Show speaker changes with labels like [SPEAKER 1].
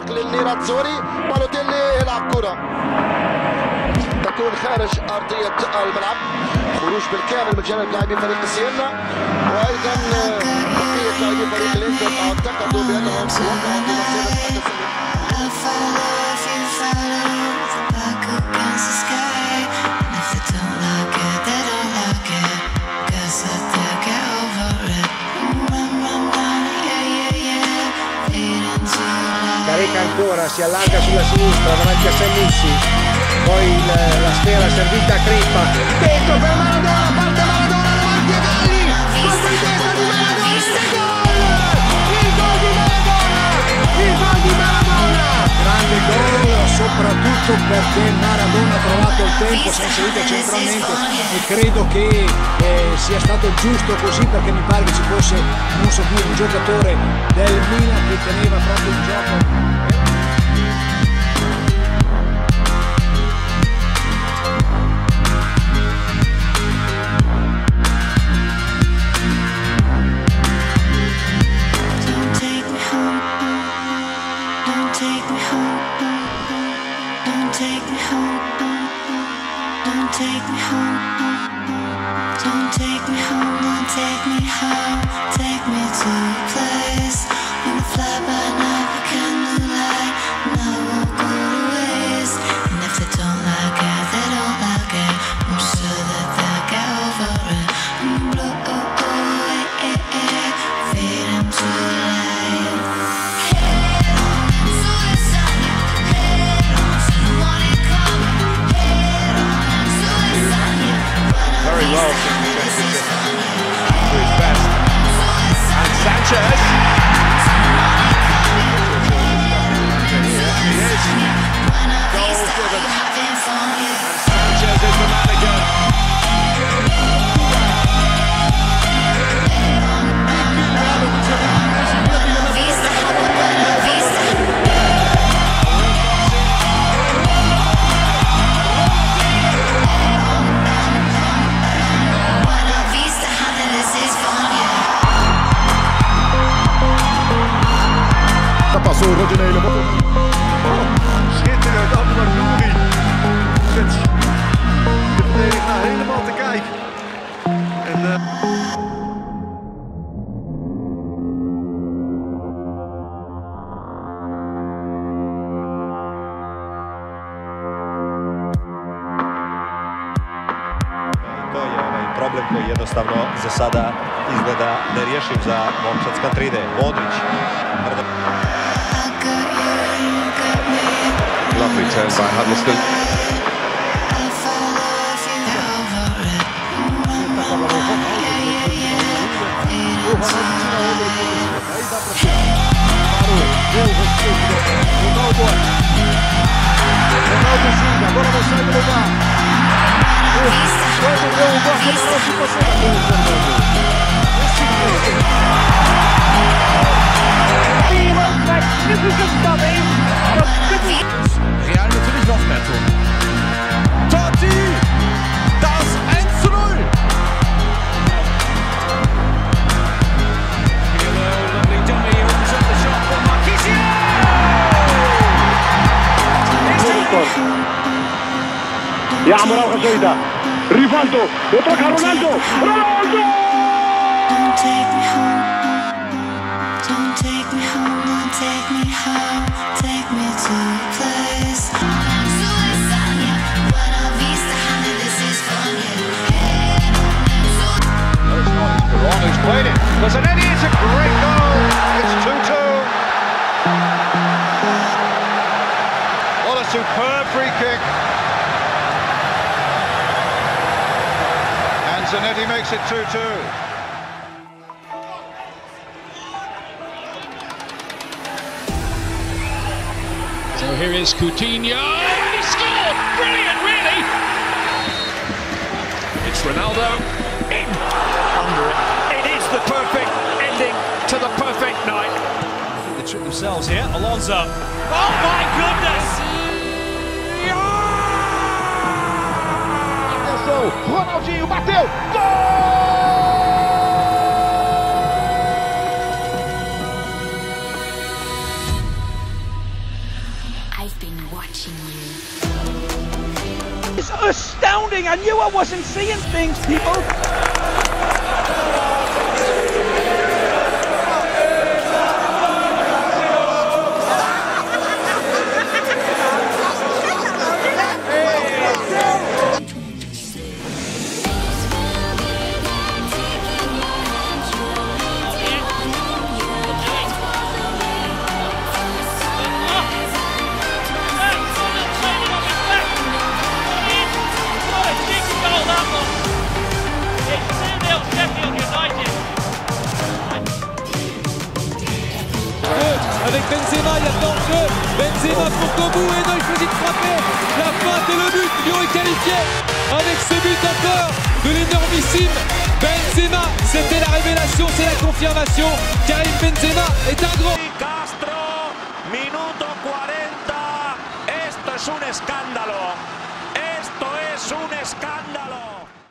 [SPEAKER 1] للنيراتزوري بالوتيلي يلعب كرة تكون خارج أرضية الملعب. خروج بالكامل من جانب لاعبي فريق سينا وأيضا بقية لاعبي فريق الإنتر اعتقدوا بأنهم وقعوا في مسيرة
[SPEAKER 2] Careca ancora, si allarga sulla sinistra davanti a Sennissi, poi il- la sfera servita a Crippa, dentro per Maradona, parte Maradona davanti a Galli, colpo di testa di Maradona, il gol! Il gol di Maradona! Il gol di Maradona! Grande gol, soprattutto perché Maradona ha trovato il tempo, si è inserito centralmente e credo che eh, sia stato giusto così perché mi pare che ci fosse, non so più, un giocatore del Milan che teneva proprio il gioco.
[SPEAKER 3] Take me home. Don't take me home. Don't take me home.
[SPEAKER 4] Sanchez.
[SPEAKER 5] originele mål.
[SPEAKER 4] Schitterend, Abdullah Nouri. Met de
[SPEAKER 6] verdediging problem jednostavno za sada izgleda nerješiv za momčad s
[SPEAKER 5] Kantride. overturned by Huddleston.
[SPEAKER 2] Ronaldo. Ronaldo agora não sai do يعمر الغزيدة ريفالدو يتركها رونالدو رونالدو
[SPEAKER 4] Zanetti makes it 2 2.
[SPEAKER 7] So here is Coutinho. And he scored! Brilliant, really! It's Ronaldo. In! Under it. It is the perfect ending to the perfect night.
[SPEAKER 8] They trick themselves here. Alonso. Oh my goodness!
[SPEAKER 5] marcação. Ronaldinho bateu. Gol!
[SPEAKER 7] I've been watching you. It's astounding. I knew I wasn't seeing things, people.
[SPEAKER 9] Il y a. Benzema pour Kobu et non, il choisit de frapper. La feinte et le but, Lyon est qualifié avec ce but encore de l'énormissime Benzema. C'était la révélation, c'est la confirmation. Karim Benzema est un grand.
[SPEAKER 7] Castro, minuto 40. Esto es un escándalo. Esto es un escándalo.